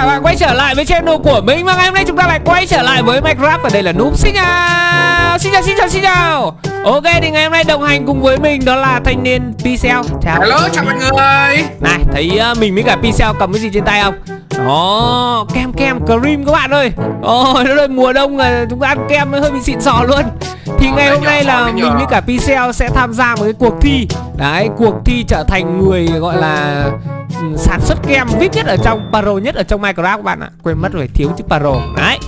cả bạn quay trở lại với channel của mình. Và ngày hôm nay chúng ta lại quay trở lại với Minecraft Và đây là Noob. Xin chào. Xin chào xin chào xin chào. Ok thì ngày hôm nay đồng hành cùng với mình đó là thanh niên Pixel Chào. Hello chào mọi người. Này thấy uh, mình với cả Pixel cầm cái gì trên tay không Đó kem kem cream các bạn ơi. Ôi nó rồi mùa đông rồi chúng ta ăn kem nó hơi bị xịn sò luôn. Thì ngày hôm nay là mình với cả Pixel sẽ tham gia một cái cuộc thi. Đấy cuộc thi trở thành người gọi là ừ, sản xuất kem vip nhất ở trong pro nhất ở trong minecraft các bạn ạ. Quên mất rồi thiếu chữ pro. Đấy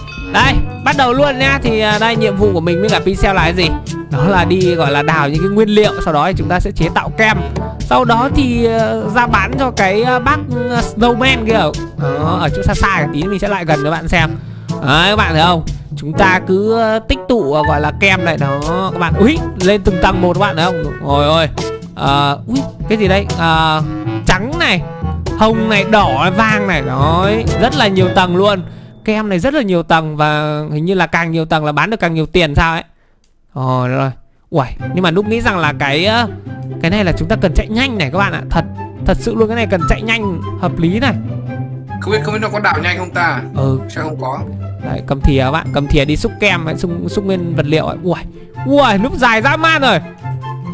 đây bắt đầu luôn nha. Thì à, đây nhiệm vụ của mình với cả pixel là cái gì? Đó là đi gọi là đào những cái nguyên liệu sau đó thì chúng ta sẽ chế tạo kem. Sau đó thì à, ra bán cho cái à, bác snowman kia. Ở, đó, ở chỗ xa xa tí mình sẽ lại gần cho bạn xem. Đấy các bạn thấy không? Chúng ta cứ tích tụ gọi là kem này. Đó các bạn ui lên từng tầng một các bạn thấy không? Ôi ôi. À, ui cái gì đây? À, trắng này hồng này đỏ này, vàng này. Đó rất là nhiều tầng luôn kem này rất là nhiều tầng và hình như là càng nhiều tầng là bán được càng nhiều tiền sao ấy. Rồi rồi ui nhưng mà lúc nghĩ rằng là cái cái này là chúng ta cần chạy nhanh này các bạn ạ. Thật thật sự luôn cái này cần chạy nhanh hợp lý này. Không biết không biết nó có đảo nhanh không ta? Ừ. Sao không có. Đấy cầm thìa các bạn cầm thìa đi xúc kem xúc xúc nguyên vật liệu ấy. ui ui lúc dài dã man rồi.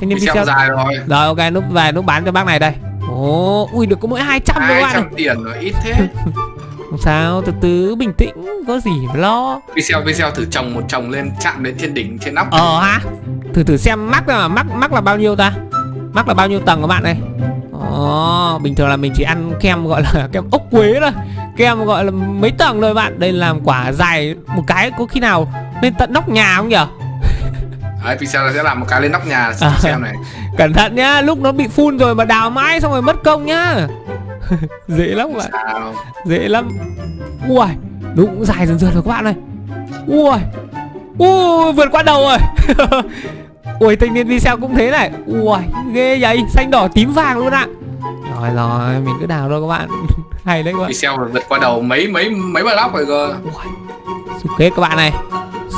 Thanh niên video dài rồi. Rồi ok lúc về lúc bán cho bác này đây. Ồ, ui được có mỗi 200 thôi bạn 200 tiền rồi, ít thế Không sao, từ từ bình tĩnh, có gì mà lo. Video video thử trồng một trồng lên chạm đến trên đỉnh, trên nóc. Ờ ha Thử thử xem mắc là mắc mắc là bao nhiêu ta? Mắc là bao nhiêu tầng các bạn này Ồ, bình thường là mình chỉ ăn kem gọi là kem ốc quế thôi. Kem gọi là mấy tầng thôi bạn. Đây làm quả dài một cái có khi nào lên tận nóc nhà không nhỉ Đấy, Pixel sẽ làm một cái lên nóc nhà à, xem này. Cẩn thận nhá, lúc nó bị phun rồi mà đào mãi xong rồi mất công nhá Dễ lắm bạn. Sao? Dễ lắm. Ui, đúng cũng dài dần dần rồi các bạn ơi. Ui Ui, vượt qua đầu rồi. Ui, thanh niên video cũng thế này. Ui, ghê vậy, xanh đỏ tím vàng luôn ạ. Rồi rồi, mình cứ đào thôi các bạn. Hay đấy các bạn. Pixel vượt qua đầu mấy mấy mấy block rồi cơ. Xúc hết các bạn này.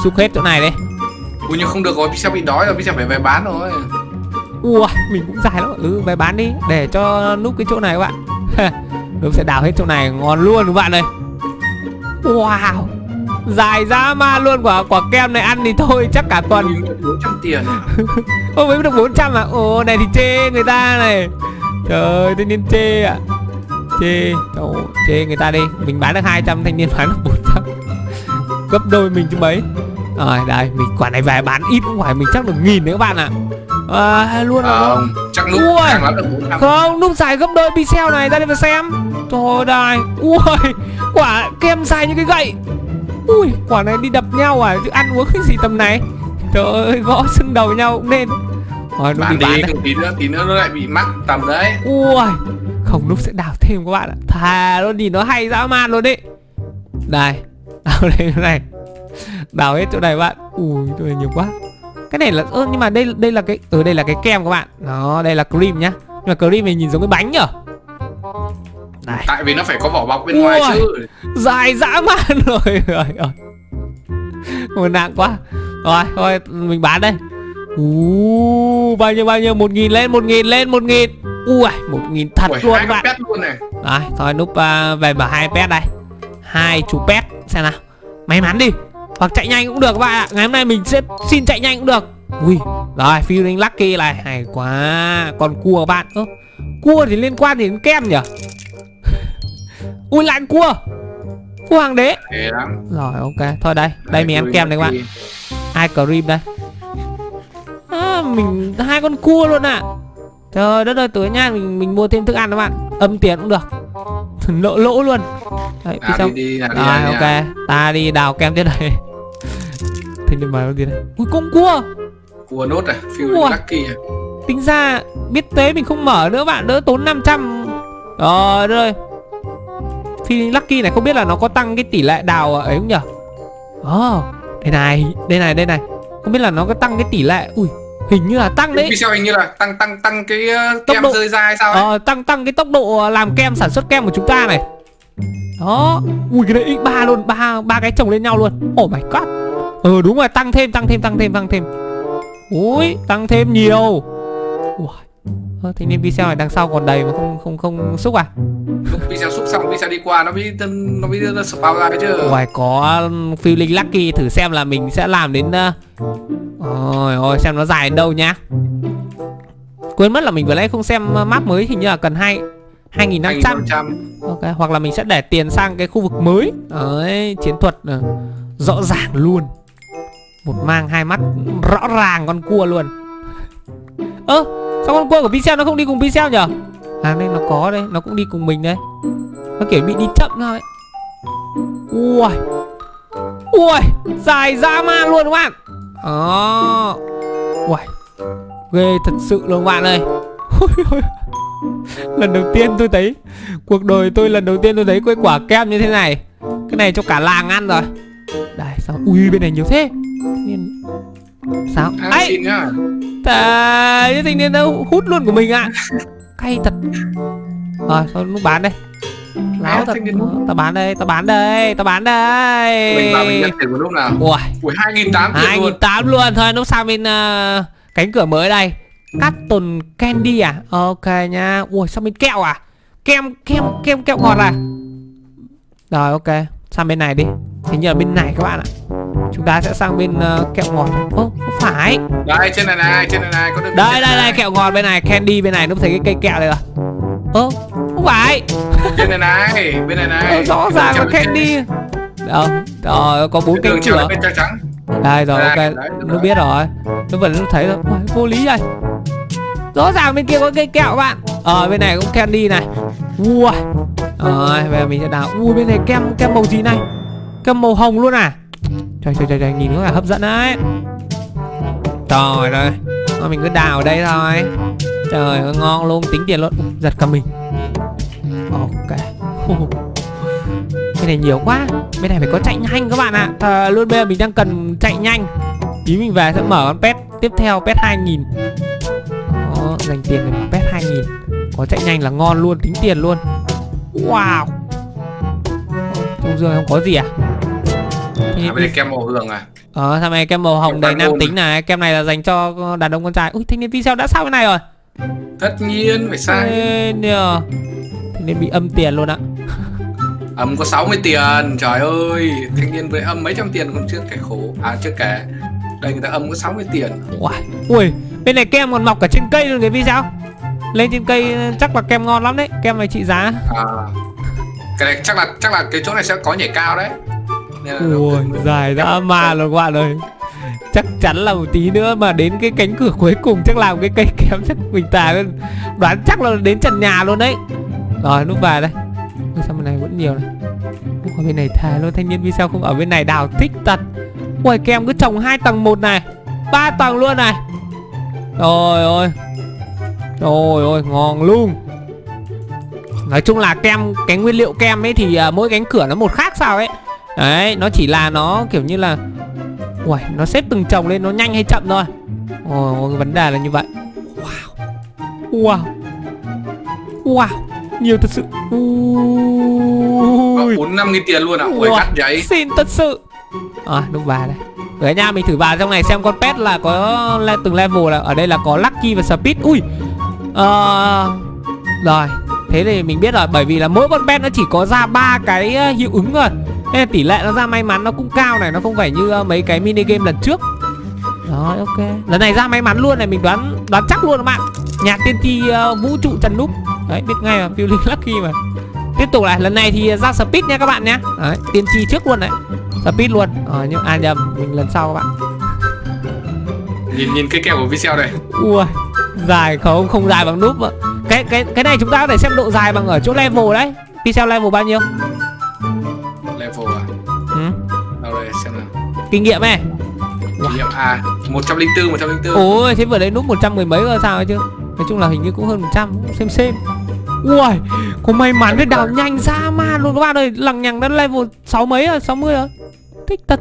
Xúc hết chỗ này đây Ui nhưng không được rồi, Pixel bị đói rồi, Pixel phải về bán rồi. Ui, mình cũng dài lắm Ừ, về bán đi Để cho núp cái chỗ này các bạn Núp sẽ đào hết chỗ này ngon luôn các bạn ơi. Wow Dài dã man luôn quả quả kem này ăn thì thôi chắc cả tuần. 400 tiền Ô mới được 400 à? Ồ này thì chê người ta này. Trời ơi thanh niên chê ạ. À. Chê Trời chê người ta đi. Mình bán được 200 thanh niên bán được 400 Gấp đôi mình chứ mấy. Rồi đây mình quả này về bán ít cũng phải mình chắc được nghìn đấy các bạn ạ. À. à, luôn à, không chắc núp ui, được 400 không núp dài gấp đôi pixel này ra đây mà xem. Trời đây ui quả kem dài như cái gậy. Ui quả này đi đập nhau à chứ ăn uống cái gì tầm này? Trời ơi gõ xưng đầu nhau cũng nên. Rồi nó bán đi bán tí nữa tí nữa nó lại bị mắc tầm đấy. Ui không núp sẽ đào thêm các bạn ạ. Thà nó nhìn nó hay dã man luôn đấy. Đây đào đây cái này. Đào hết chỗ này bạn. Ui trời nhiều quá cái này là ơ nhưng mà đây đây là cái ở ừ, đây là cái kem các bạn. Đó đây là cream nhá. Nhưng mà cream này nhìn giống cái bánh nhở? Này. tại vì nó phải có vỏ bọc bên Ui, ngoài chứ. dài dã man rồi rồi rồi. Nặng quá. Rồi thôi mình bán đây. Uh, bao nhiêu bao nhiêu? Một nghìn lên một nghìn lên một nghìn. Ui một nghìn thật Ui, luôn các bạn. pet luôn này. rồi thôi núp uh, về mở hai pet đây. Hai chú pet xem nào. May mắn đi hoặc chạy nhanh cũng được các bạn ạ. Ngày hôm nay mình sẽ xin chạy nhanh cũng được. Ui Rồi feeling lucky này. Hay quá Còn cua bạn. Ơ Cua thì liên quan đến kem nhỉ? Ui lại cua. Cua hoàng đế. Rồi ok. Thôi đây Đây mình ăn kem này các bạn. Hai cream đây. À, Mình hai con cua luôn ạ. À. Trời đất ơi tối nha mình mình mua thêm thức ăn các bạn. Âm tiền cũng được. Lỗ lỗ luôn. Đấy, đi, đi, à, đi, Rồi ok. Ta đi đào kem tiếp đây Thanh niên mày gì đây? Ui con cua. Cua nốt à? Phiêu lucky à? Tính ra biết tế mình không mở nữa bạn Đỡ tốn 500 Rồi rồi. Phi Lucky này không biết là nó có tăng cái tỷ lệ đào ấy không nhỉ Ồ oh, Đây này Đây này đây này. Không biết là nó có tăng cái tỷ lệ Ui hình như là tăng đấy. Video hình như là tăng tăng tăng cái uh, kem độ, rơi ra hay sao ấy? Ờ, tăng tăng cái tốc độ làm kem sản xuất kem của chúng ta này. Đó. Ui cái đấy ba luôn ba ba cái chồng lên nhau luôn. Oh my god ừ đúng rồi tăng thêm tăng thêm tăng thêm tăng thêm. Ui tăng thêm nhiều. Ui Ơ, thế nên video này đằng sau còn đầy mà không không không xúc à? Video xúc xong video đi qua nó mới nó mới spawn ra chứ. Ôi có feeling lucky thử xem là mình sẽ làm đến. Ôi ôi xem nó dài đến đâu nhá. Quên mất là mình vừa nãy không xem map mới hình như là cần hai 2500 Ok hoặc là mình sẽ để tiền sang cái khu vực mới. Đấy chiến thuật uh, rõ ràng luôn một mang hai mắt rõ ràng con cua luôn. Ơ, sao con cua của Pixel nó không đi cùng Pixel nhở? À đây, nó có đây, Nó cũng đi cùng mình đấy. Nó kiểu bị đi chậm thôi. Ui Ui, Dài dã man luôn các bạn? Ờ. Đó Ui Ghê thật sự luôn các bạn ơi. Lần đầu tiên tôi thấy, Cuộc đời tôi lần đầu tiên tôi thấy cái quả kem như thế này. Cái này cho cả làng ăn rồi. Đây sao Ui bên này nhiều thế. Sao? Ấy Trời Thanh niên đâu hút luôn của mình ạ. À. Cay thật. Rồi thôi lúc bán đây? Láo thật. Tao bán đây Tao bán đây Tao bán đây. Mình vào mình nhận tiền một lúc nào. Ui. Ui 2.800 tiền luôn. 2.800 luôn. Thôi lúc sang bên uh, cánh cửa mới đây. Cotton candy à? Ok nha Ui sao bên kẹo à? Kem kem kem kẹo ngọt à? Rồi ok Sang bên này đi. Hình như là bên này các bạn ạ. Chúng ta sẽ sang bên uh, kẹo ngọt Ơ oh, không phải. Đây trên này này Trên này này có được Đây đây đây kẹo ngọt bên này Candy bên này Nó thấy cái cây kẹo này rồi. Ơ oh, không phải. Trên này này Bên này này. Rõ ràng là candy. Đâu Rồi có bốn cánh cửa Đây rồi ok. Nó biết rồi. Nó vẫn thấy rồi. Vô lý rồi Rõ ràng bên kia có cây kẹo bạn. Ờ bên này cũng candy này. Ui Rồi bây giờ mình sẽ đào. Ui bên này kem kem màu gì này? Kem màu hồng luôn à? Trời trời trời, trời nhìn nó là hấp dẫn đấy. Trời ơi. Thôi mình cứ đào ở đây thôi. Trời ơi ngon luôn tính tiền luôn. Giật cả mình. Ok. Bên này nhiều quá. Bên này phải có chạy nhanh các bạn ạ. À. Luôn bây giờ mình đang cần chạy nhanh. Ý mình về sẽ mở con pet Tiếp theo pet 2000 Đó, dành tiền để pet 2000 Có chạy nhanh là ngon luôn Tính tiền luôn Wow. Trong dương không có gì à? À, bên này kem màu hường à? Ờ, thằng này kem màu hồng đầy nam tính này Kem này là dành cho đàn ông con trai. Ui, thanh niên video đã sao cái này rồi? Tất nhiên, phải sai. Nhờ. Thanh niên bị âm tiền luôn ạ. Âm có 60 tiền, trời ơi. Thanh niên với âm mấy trăm tiền còn chưa kể khổ. À, chưa kể Đây người ta âm có 60 tiền. Ui, ui bên này kem còn mọc cả trên cây luôn cái video Lên trên cây chắc là kem ngon lắm đấy. Kem này trị giá. À cái này chắc là chắc là cái chỗ này sẽ có nhảy cao đấy. Ui, dài dã ma rồi các bạn ơi. Chắc chắn là một tí nữa mà đến cái cánh cửa cuối cùng chắc làm cái cây kéo chắc mình tà lên Đoán chắc là đến trần nhà luôn đấy. Rồi lúc về đây. Ui, sao bên này vẫn nhiều này? Ui, bên này thà luôn thanh niên vì sao không ở bên này? Đào thích tật Ui kem cứ trồng hai tầng một này. Ba tầng luôn này. Trời ơi Trời ơi ngon luôn. Nói chung là kem Cái nguyên liệu kem ấy thì uh, mỗi cánh cửa nó một khác sao ấy. Đấy nó chỉ là nó kiểu như là Ui nó xếp từng chồng lên nó nhanh hay chậm thôi. Ồ vấn đề là như vậy. Wow. Wow. Wow. Nhiều thật sự. Ui. Bốn năm nghìn tiền luôn à? Ui cắt giấy Xin thật sự. À đúng bà đây. Đấy nha mình thử vào trong này xem con pet là có từng level là Ở đây là có lucky và speed. Ui Ờ Rồi. Thế thì mình biết rồi bởi vì là mỗi con pet nó chỉ có ra ba cái ờ, hiệu ứng rồi nên tỷ lệ nó ra may mắn nó cũng cao này Nó không phải như uh, mấy cái mini game lần trước. Rồi ok. Lần này ra may mắn luôn này Mình đoán đoán chắc luôn các bạn. Nhạc tiên tri uh, vũ trụ trần núp. Đấy biết ngay mà feeling lucky mà. Tiếp tục này Lần này thì ra speed nha các bạn nhé. Đấy tiên tri trước luôn đấy Speed luôn. Ờ nhưng à nhầm Mình lần sau các bạn. Nhìn nhìn cái kèo của video này Ui Dài không? Không dài bằng núp cái cái cái này chúng ta có thể xem độ dài bằng ở chỗ level đấy. Pixel level bao nhiêu? Level à? Ừ. đâu đây xem nào. Kinh nghiệm này kinh nghiệm à 104 104 ôi thế vừa đấy nút 100 mười mấy rồi sao chứ? Nói chung là hình như cũng hơn 100 xem xem. Ui có may mắn đấy đào nhanh ra ma luôn các bạn ơi lằng nhằng đã level 6 mấy rồi 60 rồi. Thích thật.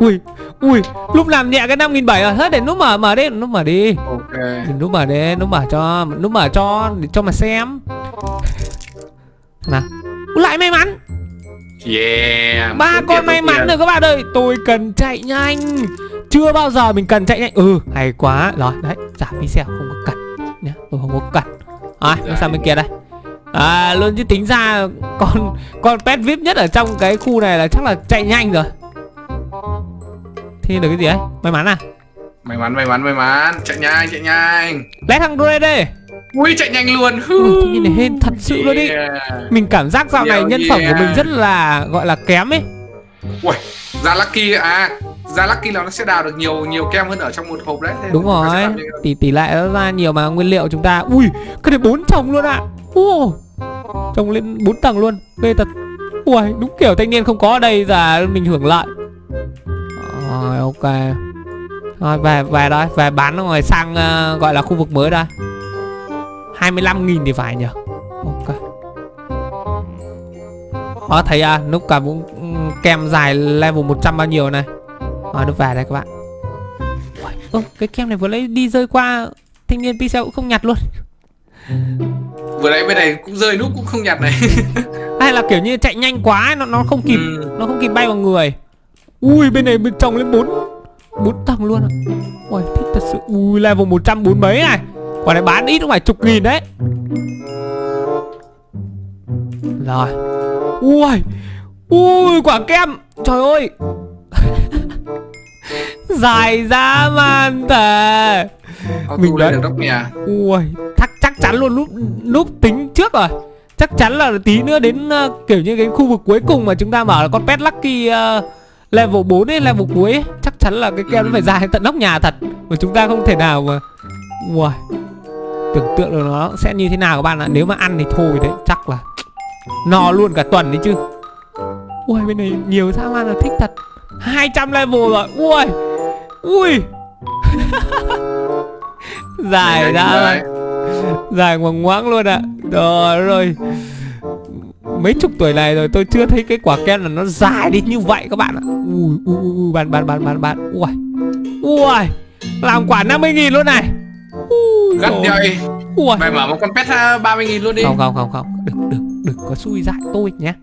Ui ui lúc làm nhẹ cái năm nghìn bảy rồi. Hết để nút mở mở đi nút mở đi. Ok. Nút mở đi nút mở cho nút mở cho để cho mà xem. Nào. Lại may mắn. Yeah ba con may mắn rồi các bạn ơi. Tôi cần chạy nhanh. Chưa bao giờ mình cần chạy nhanh. Ừ hay quá. Rồi đấy giảm pixel không có cần nhá. Tôi không có cần. À nó sang bên kia đây. À luôn chứ tính ra con con pet vip nhất ở trong cái khu này là chắc là chạy nhanh rồi thì được cái gì ấy? May mắn à? May mắn may mắn may mắn. Chạy nhanh chạy nhanh. Lét thằng đuôi đây ui chạy nhanh luôn. Ừ, nhìn này hên thật sự luôn đi mình cảm giác dạo này nhân phẩm của mình rất là gọi là kém ấy ui ra lucky à. Ra lucky là nó sẽ đào được nhiều nhiều kem hơn ở trong một hộp đấy. Thế đúng rồi. tỷ tỷ lệ nó ra nhiều mà nguyên liệu chúng ta ui cái này bốn chồng luôn ạ. À. uh, trồng lên bốn tầng luôn. Ghê thật. Ui đúng kiểu thanh niên không có ở đây là mình hưởng lợi rồi ok. Rồi về về đây về bán rồi sang uh, gọi là khu vực mới đây. 25.000 thì phải nhỉ? Ok. Đó thấy à Núp cả cũng kem dài level 100 bao nhiêu này? Rồi nó về đây các bạn. Ơ cái kem này vừa lấy đi rơi qua Thanh niên pixel cũng không nhặt luôn. Vừa nãy bên này cũng rơi núp cũng không nhặt này. Hay là kiểu như chạy nhanh quá nó nó không kịp ừ. Nó không kịp bay vào người Ui bên này bên trồng lên 4 4 tầng luôn à? Ui thích thật sự. Ui level 140 mấy này? Quả này bán ít cũng phải chục nghìn đấy. Rồi. Ui Ui quả kem. Trời ơi. Dài ra man thề Mình nhà. Ui chắc, chắc chắn luôn. Lúc, lúc tính trước rồi. Chắc chắn là tí nữa đến uh, kiểu như cái khu vực cuối cùng mà chúng ta mở là con pet lucky uh, level 4 ấy, level cuối ấy. Chắc chắn là cái kem nó phải dài tận nóc nhà thật. Mà chúng ta không thể nào mà Ui tưởng tượng được nó sẽ như thế nào các bạn ạ. Nếu mà ăn thì thôi đấy chắc là no luôn cả tuần đấy chứ. Ui bên này nhiều dã man là thích thật. 200 level rồi. Ui ui. Dài ra dài ngoằng ngoãng luôn ạ. À. rồi mấy chục tuổi này rồi tôi chưa thấy cái quả kem là nó dài đến như vậy các bạn ạ. Ui ui ui bàn bàn bàn bàn bàn ui ui làm quả 50 nghìn luôn này. Gắt nhây Mày mở một con pet 30 nghìn luôn đi. Không không không không. Đừng đừng đừng có xui dại tôi nhé.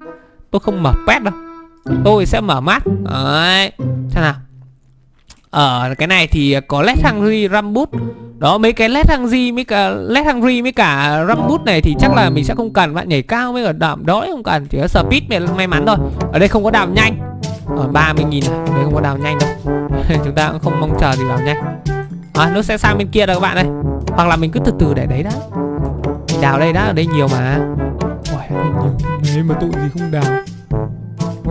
Tôi không mở pet đâu. Tôi sẽ mở mát. Đấy. Xem nào. Ở cái này thì có led hungry rambut đó mấy cái led hungry mấy cả led hungry mấy cả rambut này thì chắc là mình sẽ không cần. Bạn nhảy cao mới ở đạm đói không cần chỉ có speed may mắn thôi. Ở đây không có đào nhanh. Ờ, ở 30 nghìn à? đây không có đào nhanh đâu. Chúng ta cũng không mong chờ gì đào nhanh. À, nó sẽ sang bên kia rồi các bạn ơi. Hoặc là mình cứ từ từ để đấy đã. Mình đào đây đã ở đây nhiều mà. Ôi, đây nhiều. Thế mà tụi gì không đào.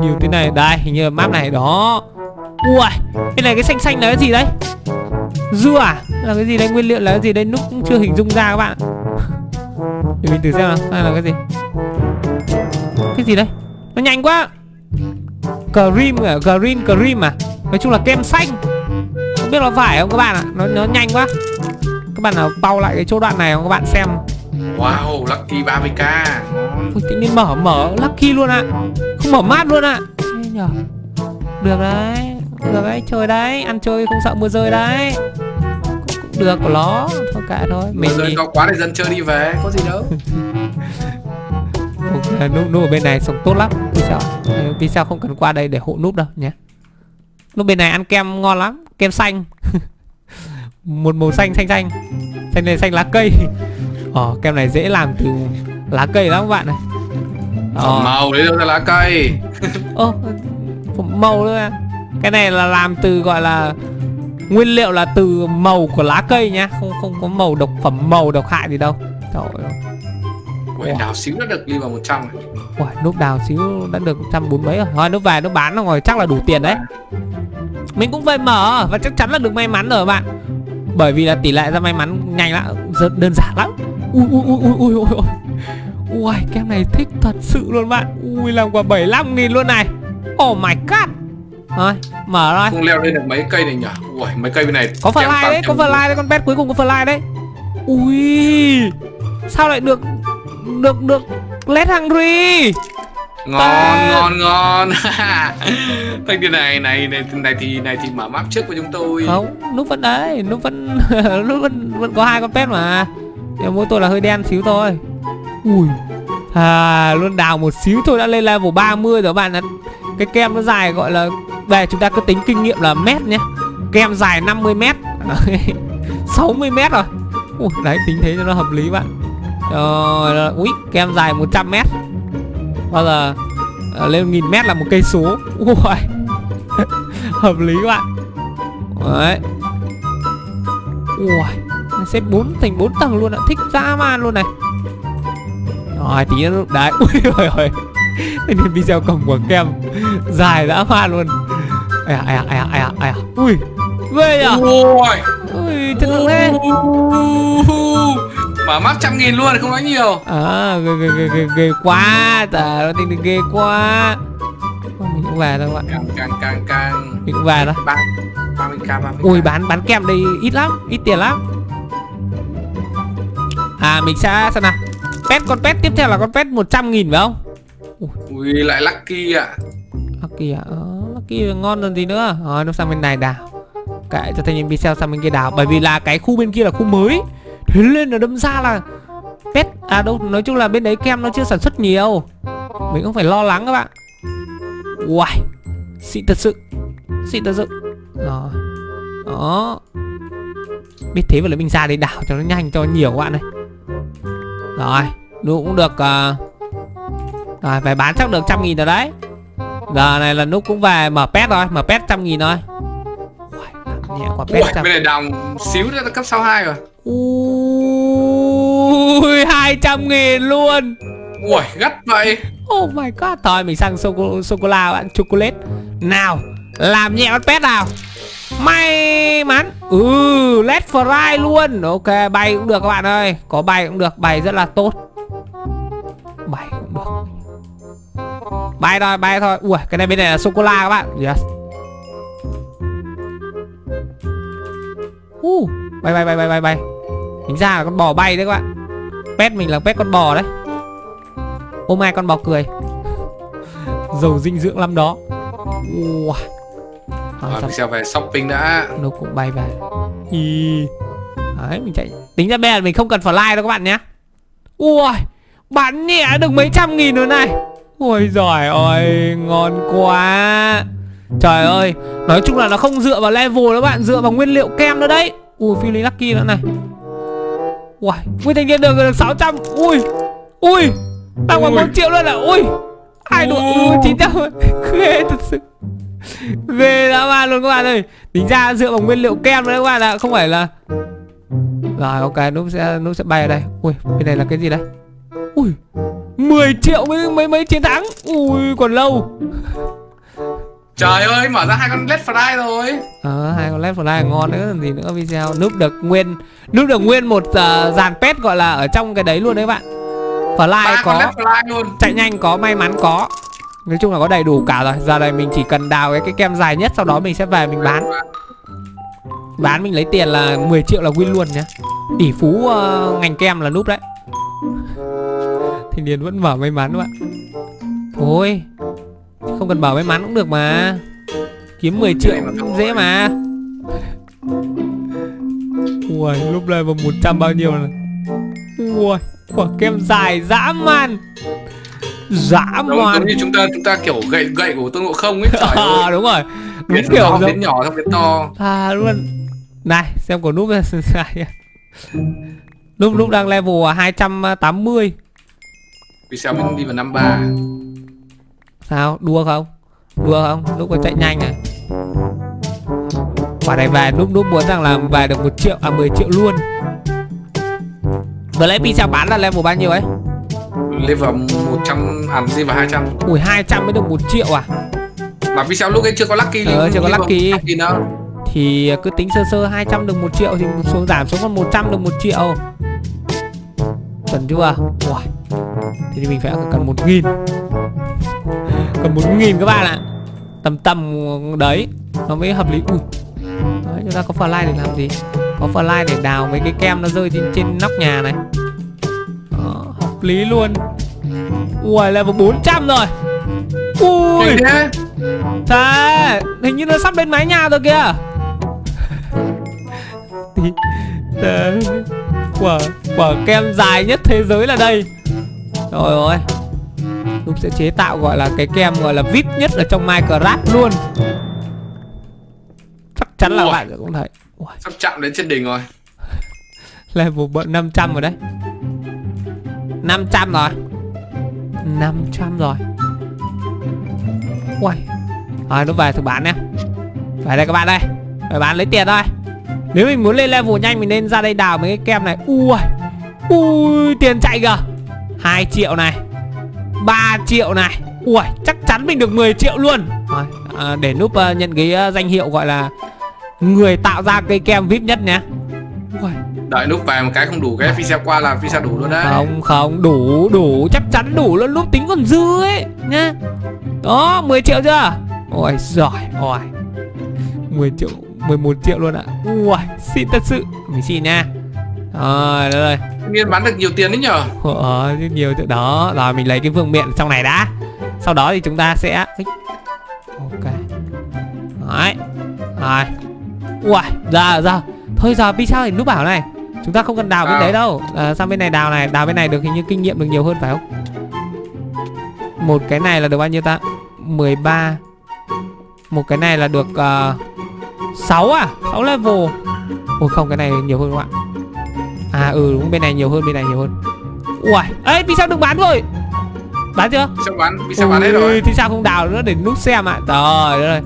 Nhiều thế này đây hình như map này đó. Ui cái này cái xanh xanh là cái gì đấy? Dưa à? Là cái gì đây? Nguyên liệu là cái gì đây? Nút cũng chưa hình dung ra các bạn để mình thử xem nào hay là cái gì? Cái gì đây? Nó nhanh quá. Cream à? Green cream à? Nói chung là kem xanh. Không biết nó phải không các bạn ạ? À? nó nó nhanh quá. Các bạn nào bao lại cái chỗ đoạn này không các bạn xem. Wow lucky 30k ui tự nhiên mở mở lucky luôn ạ. À. không mở mát luôn ạ. À. được đấy được đấy chơi đấy. Ăn chơi không sợ mưa rơi đấy được của nó thôi cả thôi. Mình rơi đi... quá để dân chơi đi về. Có gì đâu. Núp núp ở bên này sống tốt lắm. Vì sao? Vì sao không cần qua đây để hộ núp đâu nhé núp bên này ăn kem ngon lắm. Kem xanh. Một màu xanh xanh xanh. Xanh này xanh lá cây. Ờ kem này dễ làm từ lá cây lắm các bạn này ờ. màu đấy đâu là lá cây. Ơ màu nữa cái này là làm từ gọi là nguyên liệu là từ màu của lá cây nhá. Không không có màu độc phẩm màu độc hại gì đâu. Trời ơi. Ui, đào xíu đã được đi vào 100 rồi. Ui, núp đào xíu đã được 140 mấy rồi. Thôi núp về nó bán rồi. Chắc là đủ tiền đấy. Mình cũng về mở và chắc chắn là được may mắn rồi bạn. Bởi vì là tỷ lệ ra may mắn nhanh lắm Đơn giản lắm. Ui ui ui ui ui ui Ui. Cái này thích thật sự luôn bạn. Ui làm quả 75 nghìn luôn này. Oh my god Rồi mở rồi. Không leo lên được mấy cây này nhỉ? Ui mấy cây bên này Có fly đấy có fly đấy con pet cuối cùng có fly đấy. Ui Sao lại được Được được Led Hungry? Ngon à. ngon ngon. Thanh niên này này này này thì này thì mở map trước của chúng tôi. Không nút vẫn đấy nút vẫn nút vẫn vẫn có hai con pet mà. Nhưng mỗi tôi là hơi đen xíu thôi. Ui à luôn đào một xíu thôi đã lên level 30 rồi bạn ạ cái kem nó dài gọi là về chúng ta cứ tính kinh nghiệm là mét nhé. Kem dài 50 mét. 60 mét rồi. Ui, đấy tính thế cho nó hợp lý bạn. Rồi ui kem dài 100 mét. Bao giờ uh, lên nghìn mét là một cây số. Ui hợp lý các bạn. Đấy. Ui xếp 4 thành 4 tầng luôn ạ. Thích dã man luôn này. Rồi tí nữa đấy. Ui rồi nên video cầm của kem dài dã man luôn. Ai à ai à ai à ai à ai à ui ghê nhở ui. Ui chân lực thế mà mắc trăm nghìn luôn không nói nhiều. À ghê ghê ghê ghê, ghê quá. Trời ơi tình ghê quá. Mình cũng về thôi các bạn. Càng càng càng càng. Mình cũng về thôi. Ba ba mươi k ba ui bán bán kem đây ít lắm ít tiền lắm. À mình sẽ xem nào. Pet con pet tiếp theo là con pet 100 nghìn phải không ui. Lại lucky ạ. Lucky à ờ, lucky ngon hơn gì nữa. Rồi nó sang bên này đào kệ cho thanh niên pixel sang bên kia đào bởi vì là cái khu bên kia là khu mới. Thế nên là đâm ra là pet à đâu nói chung là bên đấy kem nó chưa sản xuất nhiều. Mình không phải lo lắng các bạn. Uầy Xịn thật sự. Xịn thật sự. Rồi Đó Biết thế vậy là mình ra đây đảo cho nó nhanh cho nhiều các bạn này Rồi Nút cũng được uh... Rồi phải bán chắc được trăm nghìn rồi đấy. Giờ này là nút cũng về mở pet rồi Mở pet trăm nghìn rồi nhẹ quả pet trăm bên này đào xíu nữa cấp 62 rồi. Ui 200 nghìn luôn. Ui gắt vậy. Oh my god Thôi mình sang sô sô cô la bạn Chocolate. Nào Làm nhẹ con pet nào. May mắn. Ừ Let fly luôn. Ok bay cũng được các bạn ơi. Có bay cũng được Bay rất là tốt. Bay cũng được Bay thôi bay thôi. Ui cái này bên này là sô cô la các bạn. Yes. Uh, bay bay bay bay bay bay. Tính ra là con bò bay đấy các bạn. Pet mình là pet con bò đấy. Ô mai con bò cười. Giàu dinh dưỡng lắm đó. Wow. Rồi mình sẽ về shopping đã. Nó cũng bay về. Ý. Đấy mình chạy. Tính ra bây giờ mình không cần like đâu các bạn nhé. Ui Bán nhẹ được mấy trăm nghìn rồi này Ui giời ơi Ngon quá. Trời ơi Nói chung là nó không dựa vào level đó bạn Dựa vào nguyên liệu kem nữa đấy. Ui Philly Lucky nữa này. Ui Nguyên thành niên được được 600 Ui Ui Tăng vào 1 triệu luôn à? Ui Ai đuổi? Ui. 900 Ghê thật sự. Ghê dã man luôn các bạn ơi. Tính ra dựa vào nguyên liệu kem đấy các bạn ạ Không phải là Rồi ok Núp sẽ Núp sẽ bay ở đây. Ui bên này là cái gì đây? Ui 10 triệu mấy mấy mấy chiến thắng. Ui còn lâu. Trời ơi mở ra hai con led fly rồi. Ờ hai con led fly ngon nữa còn gì nữa video. Núp được nguyên Núp được nguyên một uh, dàn pet gọi là ở trong cái đấy luôn đấy bạn. Fly có fly luôn. Chạy nhanh có may mắn có. Nói chung là có đầy đủ cả rồi. Giờ này mình chỉ cần đào cái, cái kem dài nhất Sau đó mình sẽ về mình bán. Bán mình lấy tiền là 10 triệu là win luôn nhá. Tỷ phú uh, ngành kem là núp đấy Thì Điền vẫn mở may mắn các bạn Thôi Không cần mở may mắn cũng được mà. Kiếm 10 triệu cũng dễ mà. Ui lúc này vào 100 bao nhiêu này. Ui quả kem dài dã man. Dã man. Như chúng ta chúng ta kiểu gậy gậy của tôn ngộ không ấy trời à, ơi. đúng rồi. Đúng biến kiểu giống biến nhỏ xong biến to. À luôn này xem của núp dài núp núp đang level 280 vì sao mình đi vào năm ba? Sao? Đua không? Đua không? Núp có chạy nhanh này quả này về núp núp muốn rằng là về được một triệu à 10 triệu luôn. Vừa lấy pizza bán là level bao nhiêu ấy? Lên vào 100 à đi vào 200 ui 200 mới được một triệu à? Mà vì sao lúc ấy chưa có lucky ờ, chưa có lucky. nữa thì cứ tính sơ sơ 200 được một triệu thì xuống giảm xuống còn 100 được một triệu. Cần chưa? Wow. Thế thì mình phải cần một nghìn. Cần một nghìn các bạn ạ. Tầm tầm đấy nó mới hợp lý. Ui. Đấy, chúng ta có fly để làm gì? Có fly để đào mấy cái kem nó rơi trên trên nóc nhà này. Đó, hợp lý luôn. Ui level 400 rồi. Ui. Thế. Hình như nó sắp lên mái nhà rồi kìa. Quả Quả kem dài nhất thế giới là đây Trời ơi. Lúc sẽ chế tạo gọi là cái kem gọi là VIP nhất ở trong Minecraft luôn. Chắc chắn là bạn cũng thấy. Ui, sắp chạm đến trên đỉnh rồi. Level bận 500 rồi đấy. 500 rồi. 500 rồi. Ui. Rồi nó về thử bán nhé Về đây các bạn đây Phải bán lấy tiền thôi. Nếu mình muốn lên level nhanh mình nên ra đây đào mấy cái kem này. Ui. Ui tiền chạy kìa 2 triệu này. 3 triệu này. Ui chắc chắn mình được 10 triệu luôn. Rồi, à, Để núp uh, nhận cái uh, danh hiệu gọi là Người tạo ra cây kem VIP nhất nhé. Ui. Đợi núp vài một cái không đủ cái phi xe qua là xe đủ luôn đấy. Không không đủ đủ chắc chắn đủ luôn lúc tính còn dư ấy nhá. Đó 10 triệu chưa? Ôi giỏi ôi. 10 triệu 11 triệu luôn ạ. Ui xịn thật sự. Mình xin nha rồi được rồi. Nhiên bán được nhiều tiền đấy nhở ờ nhiều đó rồi mình lấy cái vương miện trong này đã. Sau đó thì chúng ta sẽ ok. Đấy. Rồi. Ui giờ giờ thôi giờ vì sao thì núp bảo này. Chúng ta không cần đào bên Đào. đấy đâu. À, sang bên này đào này. Đào bên này được hình như kinh nghiệm được nhiều hơn phải không? Một cái này là được bao nhiêu ta? 13 một cái này là được uh, 6 à? 6 level. Ôi không cái này nhiều hơn các bạn à ừ đúng bên này nhiều hơn bên này nhiều hơn. Ui ấy vì sao được bán rồi. Bán chưa? Xe bán phi xe bán hết Ui, rồi. thì sao không đào nữa để núp xem ạ. Trời đất ơi.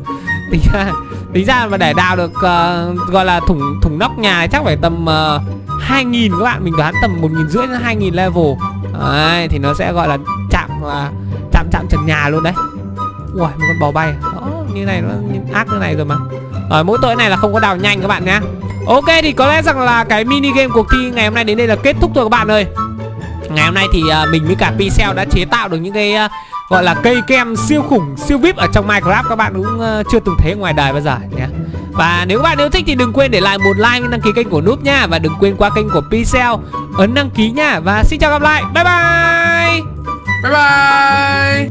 Tính ra tính ra mà để đào được ờ, gọi là thủng thủng nóc nhà chắc phải tầm uh, 2.000 các bạn. Mình đoán tầm một nghìn rưỡi đến 2.000 level. Đấy thì nó sẽ gọi là chạm uh, chạm chạm trần nhà luôn đấy. Ui một con bò bay. Đó như này nó như ác như này rồi mà rồi mỗi tội này là không có đào nhanh các bạn nhé. ok, thì có lẽ rằng là cái mini game cuộc thi ngày hôm nay đến đây là kết thúc rồi các bạn ơi. Ngày hôm nay thì ờ, mình với cả Pixel đã chế tạo được những cái ờ, gọi là cây kem siêu khủng, siêu vip ở trong Minecraft. Các bạn cũng chưa từng thấy ngoài đời bao giờ nhé và nếu các bạn yêu thích thì đừng quên để lại một like đăng ký kênh của Noob nha và đừng quên qua kênh của Pixel ấn đăng ký nha và xin chào gặp lại. Bye bye. Bye bye.